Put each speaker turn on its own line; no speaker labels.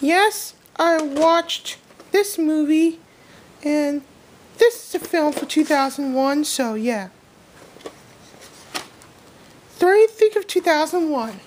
Yes, I watched this movie, and this is a film for 2001, so yeah. 30th of 2001.